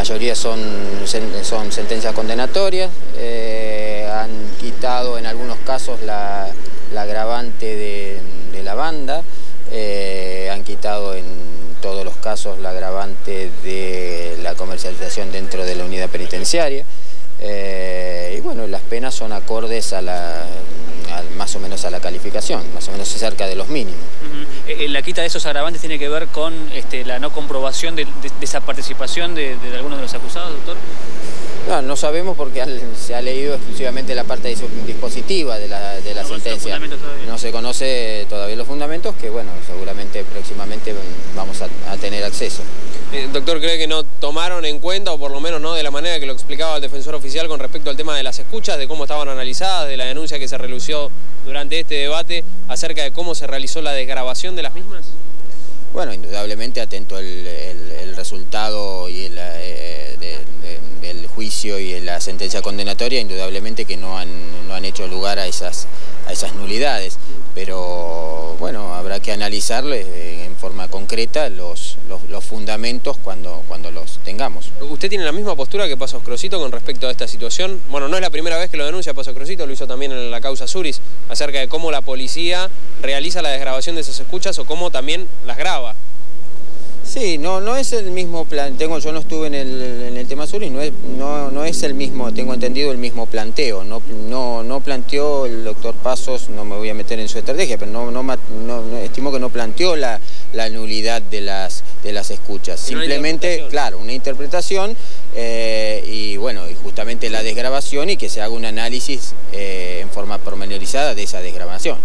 mayoría son, son sentencias condenatorias, han quitado en algunos casos la, agravante de, la banda, han quitado en todos los casos la agravante de la comercialización dentro de la unidad penitenciaria. y bueno, las penas son acordes a la, más o menos a la calificación, más o menos cerca de los mínimos. Eh, la quita de esos agravantes tiene que ver con este, la no comprobación de, esa participación de, algunos de los acusados, doctor? No, no sabemos porque se ha leído exclusivamente la parte dispositiva de la, sentencia. No se conoce todavía los fundamentos que, bueno, seguramente próximamente vamos Eh, doctor, ¿cree que no tomaron en cuenta, o por lo menos no de la manera que lo explicaba el defensor oficial con respecto al tema de las escuchas, de cómo estaban analizadas, de la denuncia que se relució durante este debate acerca de cómo se realizó la desgrabación de las mismas? Bueno, indudablemente atento el, resultado y el, eh, del juicio y la sentencia condenatoria, indudablemente que no han, no han hecho lugar a esas, a esas nulidades, pero bueno, habrá que analizarle eh, forma concreta los, los, fundamentos cuando, cuando los tengamos. ¿Usted tiene la misma postura que Paso Crosito con respecto a esta situación? Bueno, no es la primera vez que lo denuncia Paso Crosito, lo hizo también en la causa Suris, acerca de cómo la policía realiza la desgrabación de esas escuchas o cómo también las graba. Sí, no, no es el mismo plan, tengo, yo no estuve en el, en el tema Suris, no es, no, no es el mismo, tengo entendido el mismo planteo, no, no, no planteó el doctor Pasos, no me voy a meter en su estrategia, pero no, no, estimo que no planteó la, la nulidad de las, de las escuchas. Simplemente, claro, una interpretación eh, y bueno, y justamente la desgrabación y que se haga un análisis eh, en forma pormenorizada de esa desgrabación.